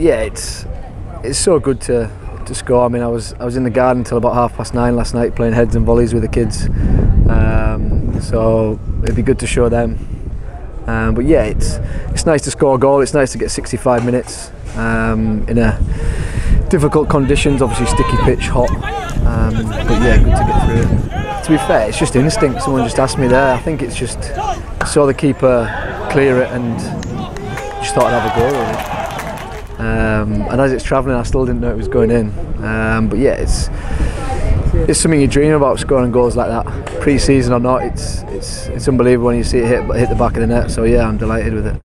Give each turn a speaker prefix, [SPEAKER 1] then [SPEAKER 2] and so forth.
[SPEAKER 1] yeah, it's it's so good to to score. I mean, I was I was in the garden until about half past nine last night playing heads and volleys with the kids. Um, so it'd be good to show them. Um, but yeah, it's it's nice to score a goal. It's nice to get 65 minutes um, in a difficult conditions. Obviously, sticky pitch, hot. Um, but yeah, good to get through it. To be fair, it's just instinct. Someone just asked me there. I think it's just saw the keeper clear it and just thought I'd have a go. Really. Um, and as it's travelling, I still didn't know it was going in. Um, but yeah, it's it's something you dream about scoring goals like that, pre-season or not. It's it's it's unbelievable when you see it hit hit the back of the net. So yeah, I'm delighted with it.